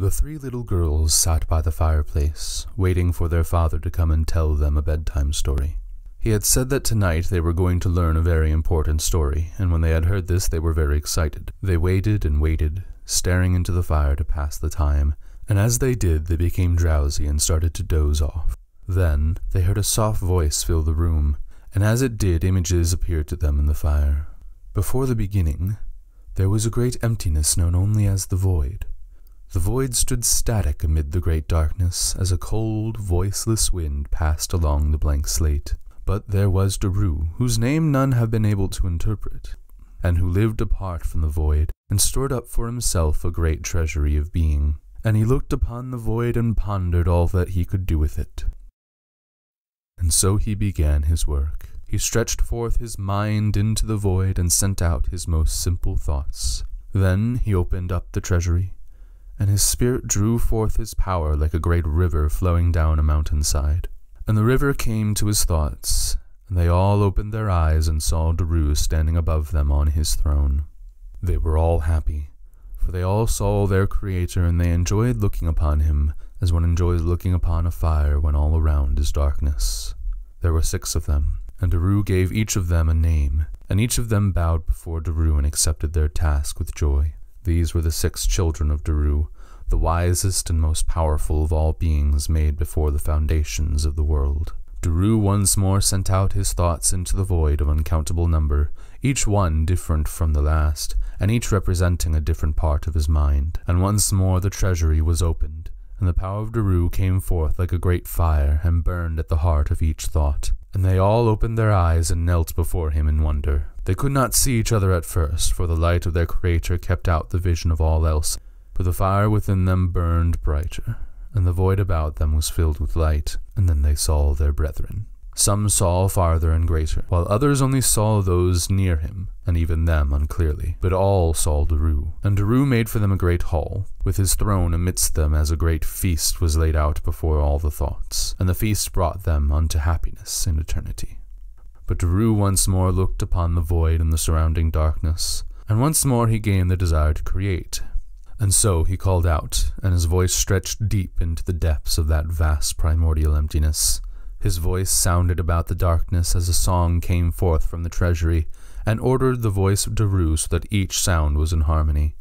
The three little girls sat by the fireplace, waiting for their father to come and tell them a bedtime story. He had said that tonight they were going to learn a very important story, and when they had heard this, they were very excited. They waited and waited, staring into the fire to pass the time, and as they did, they became drowsy and started to doze off. Then they heard a soft voice fill the room, and as it did, images appeared to them in the fire. Before the beginning, there was a great emptiness known only as the void. The void stood static amid the great darkness as a cold, voiceless wind passed along the blank slate. But there was Daru, whose name none have been able to interpret, and who lived apart from the void, and stored up for himself a great treasury of being. And he looked upon the void and pondered all that he could do with it. And so he began his work. He stretched forth his mind into the void and sent out his most simple thoughts. Then he opened up the treasury, and his spirit drew forth his power like a great river flowing down a mountainside. And the river came to his thoughts, and they all opened their eyes and saw Daru standing above them on his throne. They were all happy, for they all saw their Creator, and they enjoyed looking upon him as one enjoys looking upon a fire when all around is darkness. There were six of them, and Daru gave each of them a name, and each of them bowed before Daru and accepted their task with joy. These were the six children of Daru, the wisest and most powerful of all beings made before the foundations of the world. Daru once more sent out his thoughts into the void of uncountable number, each one different from the last, and each representing a different part of his mind. And once more the treasury was opened, and the power of Daru came forth like a great fire and burned at the heart of each thought. And they all opened their eyes and knelt before him in wonder. They could not see each other at first, for the light of their Creator kept out the vision of all else, but the fire within them burned brighter, and the void about them was filled with light, and then they saw their brethren. Some saw farther and greater, while others only saw those near him, and even them unclearly. But all saw Daru, and Daru made for them a great hall, with his throne amidst them as a great feast was laid out before all the thoughts, and the feast brought them unto happiness in eternity. But Daru once more looked upon the void and the surrounding darkness, and once more he gained the desire to create. And so he called out, and his voice stretched deep into the depths of that vast primordial emptiness. His voice sounded about the darkness as a song came forth from the treasury, and ordered the voice of Daru so that each sound was in harmony,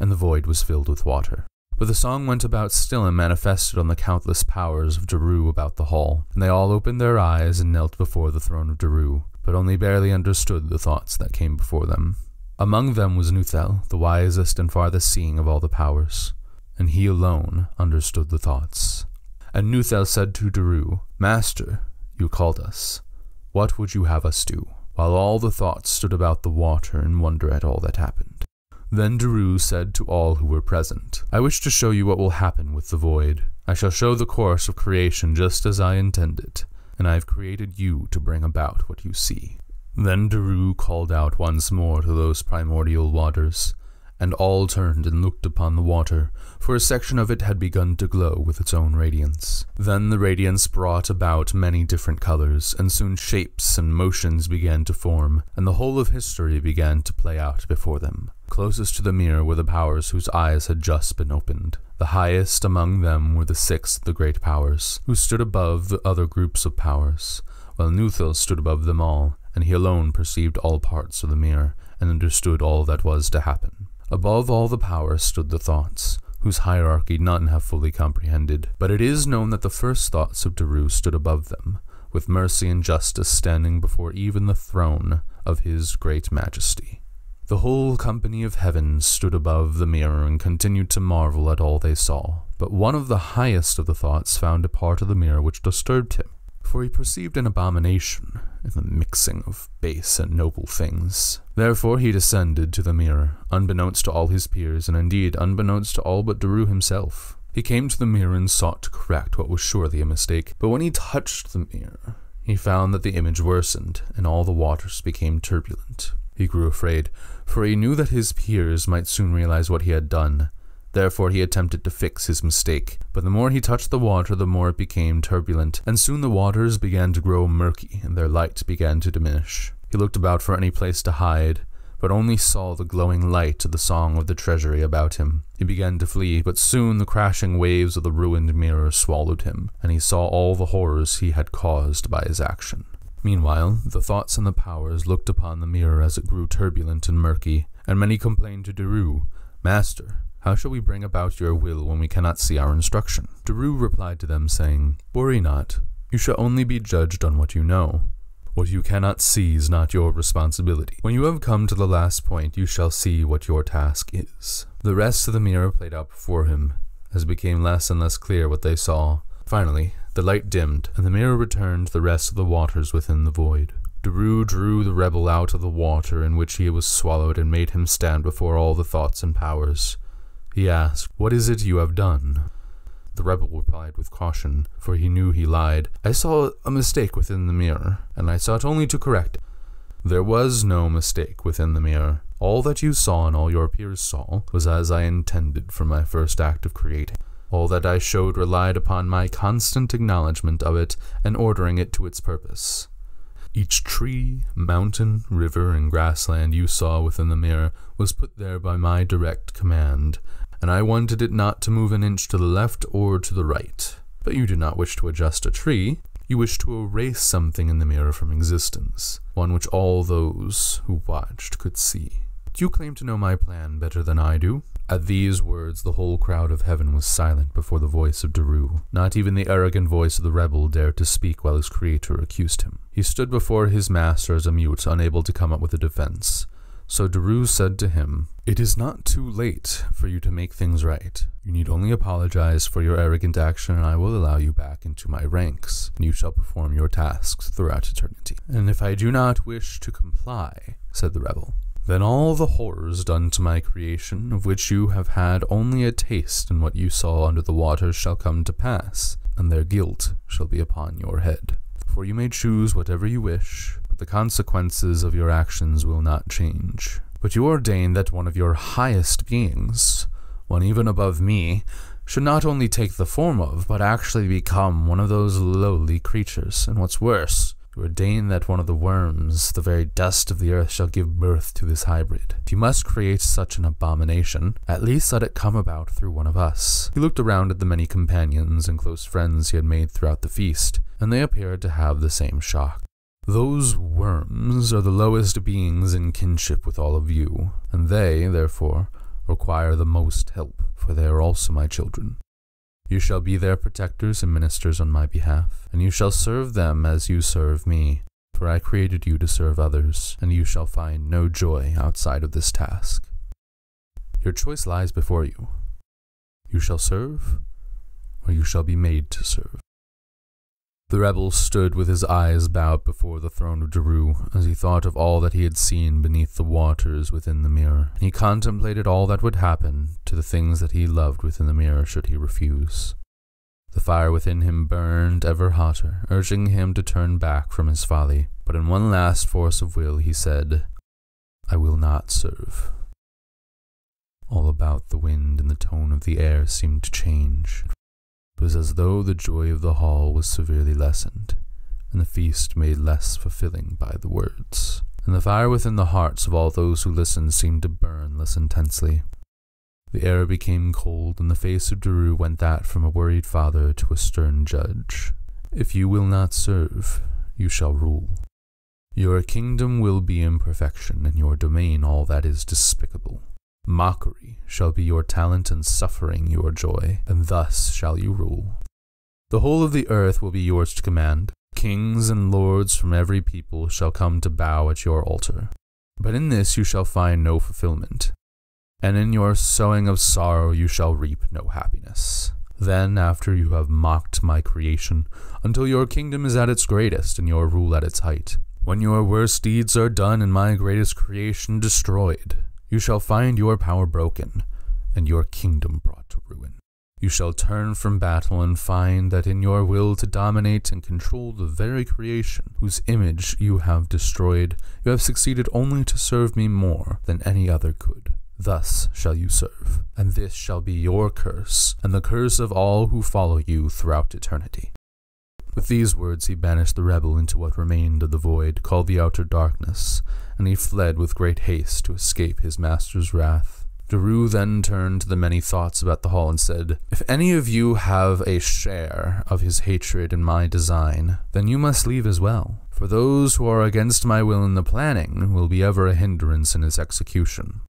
and the void was filled with water. But the song went about still and manifested on the countless powers of Daru about the hall, and they all opened their eyes and knelt before the throne of Daru, but only barely understood the thoughts that came before them. Among them was Nuthel, the wisest and farthest seeing of all the powers, and he alone understood the thoughts. And Nuthel said to Daru, Master, you called us. What would you have us do? While all the thoughts stood about the water in wonder at all that happened. Then Daru said to all who were present, I wish to show you what will happen with the void. I shall show the course of creation just as I intend it, and I have created you to bring about what you see. Then Daru called out once more to those primordial waters, and all turned and looked upon the water, for a section of it had begun to glow with its own radiance. Then the radiance brought about many different colors, and soon shapes and motions began to form, and the whole of history began to play out before them. Closest to the mirror were the powers whose eyes had just been opened. The highest among them were the six of the great powers, who stood above the other groups of powers, while Nuthel stood above them all, and he alone perceived all parts of the mirror, and understood all that was to happen. Above all the powers stood the thoughts, whose hierarchy none have fully comprehended, but it is known that the first thoughts of Daru stood above them, with mercy and justice standing before even the throne of his great majesty. The whole company of heaven stood above the mirror and continued to marvel at all they saw, but one of the highest of the thoughts found a part of the mirror which disturbed him, for he perceived an abomination in the mixing of base and noble things. Therefore he descended to the mirror, unbeknownst to all his peers, and indeed unbeknownst to all but Daru himself. He came to the mirror and sought to correct what was surely a mistake, but when he touched the mirror, he found that the image worsened, and all the waters became turbulent. He grew afraid, for he knew that his peers might soon realize what he had done. Therefore he attempted to fix his mistake, but the more he touched the water, the more it became turbulent, and soon the waters began to grow murky, and their light began to diminish. He looked about for any place to hide, but only saw the glowing light of the song of the treasury about him. He began to flee, but soon the crashing waves of the ruined mirror swallowed him, and he saw all the horrors he had caused by his action. Meanwhile, the thoughts and the powers looked upon the mirror as it grew turbulent and murky, and many complained to Daru, Master, how shall we bring about your will when we cannot see our instruction? Daru replied to them, saying, Worry not, you shall only be judged on what you know. What you cannot see is not your responsibility. When you have come to the last point, you shall see what your task is. The rest of the mirror played out before him, as it became less and less clear what they saw. Finally, the light dimmed, and the mirror returned the rest of the waters within the void. Daru drew the rebel out of the water in which he was swallowed and made him stand before all the thoughts and powers. He asked, What is it you have done? The rebel replied with caution, for he knew he lied. I saw a mistake within the mirror, and I sought only to correct it. There was no mistake within the mirror. All that you saw and all your peers saw was as I intended from my first act of creating. All that I showed relied upon my constant acknowledgement of it and ordering it to its purpose. Each tree, mountain, river, and grassland you saw within the mirror was put there by my direct command, and I wanted it not to move an inch to the left or to the right. But you do not wish to adjust a tree, you wish to erase something in the mirror from existence, one which all those who watched could see. Do you claim to know my plan better than I do? At these words, the whole crowd of heaven was silent before the voice of Daru. Not even the arrogant voice of the rebel dared to speak while his creator accused him. He stood before his master as a mute, unable to come up with a defense. So Daru said to him, It is not too late for you to make things right. You need only apologize for your arrogant action, and I will allow you back into my ranks, and you shall perform your tasks throughout eternity. And if I do not wish to comply, said the rebel, then all the horrors done to my creation, of which you have had only a taste in what you saw under the waters, shall come to pass, and their guilt shall be upon your head. For you may choose whatever you wish, but the consequences of your actions will not change. But you ordain that one of your highest beings, one even above me, should not only take the form of, but actually become one of those lowly creatures, and what's worse, ordain that one of the worms, the very dust of the earth, shall give birth to this hybrid. If you must create such an abomination, at least let it come about through one of us. He looked around at the many companions and close friends he had made throughout the feast, and they appeared to have the same shock. Those worms are the lowest beings in kinship with all of you, and they, therefore, require the most help, for they are also my children. You shall be their protectors and ministers on my behalf, and you shall serve them as you serve me. For I created you to serve others, and you shall find no joy outside of this task. Your choice lies before you. You shall serve, or you shall be made to serve. The rebel stood with his eyes bowed before the throne of Daru as he thought of all that he had seen beneath the waters within the mirror. He contemplated all that would happen to the things that he loved within the mirror should he refuse. The fire within him burned ever hotter, urging him to turn back from his folly. But in one last force of will he said, I will not serve. All about the wind and the tone of the air seemed to change. It was as though the joy of the hall was severely lessened, and the feast made less fulfilling by the words. And the fire within the hearts of all those who listened seemed to burn less intensely. The air became cold, and the face of Daru went that from a worried father to a stern judge. If you will not serve, you shall rule. Your kingdom will be imperfection, and your domain all that is despicable. Mockery shall be your talent and suffering your joy, and thus shall you rule. The whole of the earth will be yours to command. Kings and lords from every people shall come to bow at your altar. But in this you shall find no fulfillment, and in your sowing of sorrow you shall reap no happiness. Then, after you have mocked my creation, until your kingdom is at its greatest and your rule at its height, when your worst deeds are done and my greatest creation destroyed, you shall find your power broken, and your kingdom brought to ruin. You shall turn from battle and find that in your will to dominate and control the very creation whose image you have destroyed, you have succeeded only to serve me more than any other could. Thus shall you serve, and this shall be your curse, and the curse of all who follow you throughout eternity. With these words, he banished the rebel into what remained of the void, called the outer darkness, and he fled with great haste to escape his master's wrath. Daru then turned to the many thoughts about the hall and said, If any of you have a share of his hatred in my design, then you must leave as well, for those who are against my will in the planning will be ever a hindrance in its execution.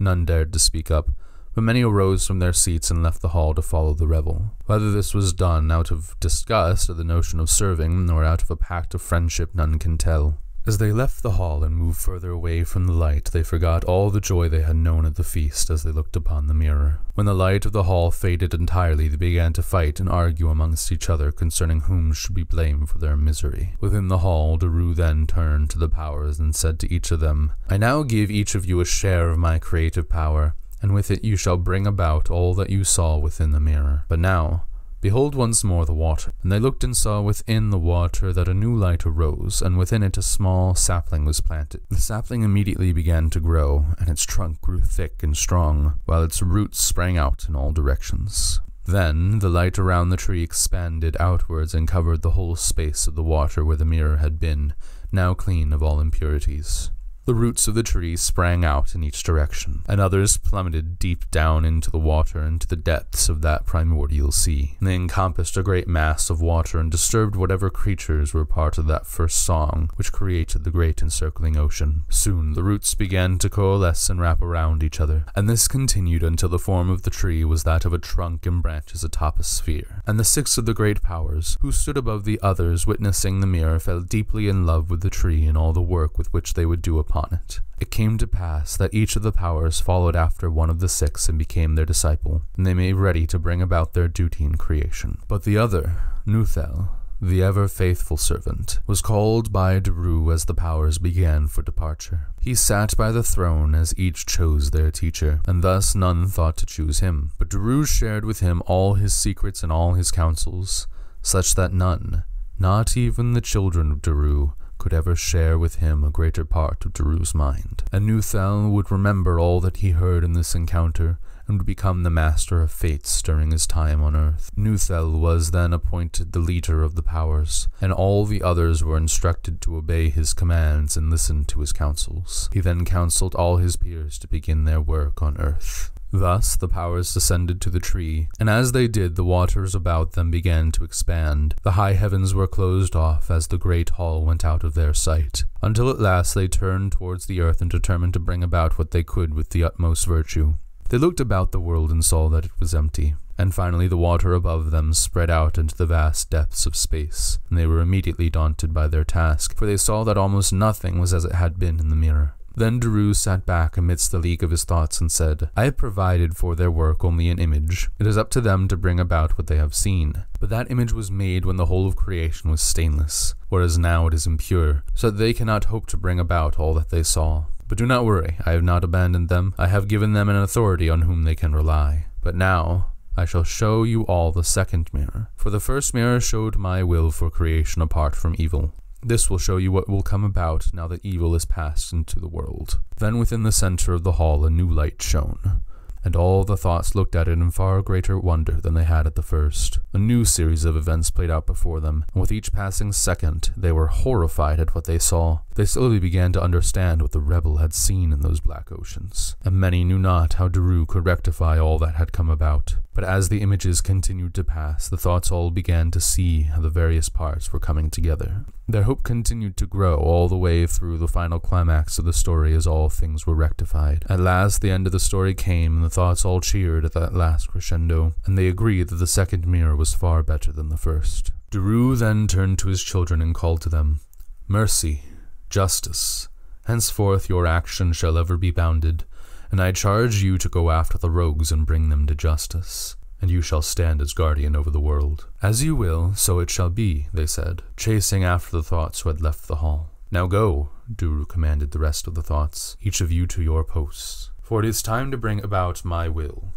None dared to speak up, but many arose from their seats and left the hall to follow the revel. Whether this was done out of disgust at the notion of serving, or out of a pact of friendship, none can tell. As they left the hall and moved further away from the light, they forgot all the joy they had known at the feast as they looked upon the mirror. When the light of the hall faded entirely, they began to fight and argue amongst each other concerning whom should be blamed for their misery. Within the hall, Daru then turned to the powers and said to each of them, I now give each of you a share of my creative power, and with it you shall bring about all that you saw within the mirror. But now, Behold once more the water. And they looked and saw within the water that a new light arose, and within it a small sapling was planted. The sapling immediately began to grow, and its trunk grew thick and strong, while its roots sprang out in all directions. Then the light around the tree expanded outwards and covered the whole space of the water where the mirror had been, now clean of all impurities. The roots of the trees sprang out in each direction, and others plummeted deep down into the water into the depths of that primordial sea. They encompassed a great mass of water and disturbed whatever creatures were part of that first song which created the great encircling ocean. Soon the roots began to coalesce and wrap around each other, and this continued until the form of the tree was that of a trunk and branches atop a sphere. And the six of the great powers, who stood above the others witnessing the mirror, fell deeply in love with the tree and all the work with which they would do upon upon it. It came to pass that each of the powers followed after one of the six and became their disciple, and they made ready to bring about their duty in creation. But the other, Nuthel, the ever faithful servant, was called by Daru as the powers began for departure. He sat by the throne as each chose their teacher, and thus none thought to choose him. But Daru shared with him all his secrets and all his counsels, such that none, not even the children of Daru, could ever share with him a greater part of Daru's mind. And Nuthel would remember all that he heard in this encounter, and would become the master of fates during his time on earth. Nuthel was then appointed the leader of the powers, and all the others were instructed to obey his commands and listen to his counsels. He then counseled all his peers to begin their work on earth. Thus the powers descended to the tree, and as they did, the waters about them began to expand. The high heavens were closed off as the great hall went out of their sight, until at last they turned towards the earth and determined to bring about what they could with the utmost virtue. They looked about the world and saw that it was empty. And finally, the water above them spread out into the vast depths of space, and they were immediately daunted by their task, for they saw that almost nothing was as it had been in the mirror. Then Daru sat back amidst the league of his thoughts and said, I have provided for their work only an image. It is up to them to bring about what they have seen. But that image was made when the whole of creation was stainless, whereas now it is impure, so that they cannot hope to bring about all that they saw. But do not worry, I have not abandoned them. I have given them an authority on whom they can rely. But now, I shall show you all the second mirror. For the first mirror showed my will for creation apart from evil. This will show you what will come about now that evil is passed into the world. Then within the center of the hall a new light shone and all the thoughts looked at it in far greater wonder than they had at the first. A new series of events played out before them, and with each passing second, they were horrified at what they saw. They slowly began to understand what the rebel had seen in those black oceans, and many knew not how Daru could rectify all that had come about. But as the images continued to pass, the thoughts all began to see how the various parts were coming together. Their hope continued to grow all the way through the final climax of the story as all things were rectified. At last, the end of the story came, and the thoughts all cheered at that last crescendo, and they agreed that the second mirror was far better than the first. Daru then turned to his children and called to them, Mercy, justice, henceforth your action shall ever be bounded, and I charge you to go after the rogues and bring them to justice and you shall stand as guardian over the world. As you will, so it shall be, they said, chasing after the thoughts who had left the hall. Now go, Daru commanded the rest of the thoughts, each of you to your posts, for it is time to bring about my will.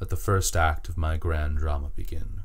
Let the first act of my grand drama begin.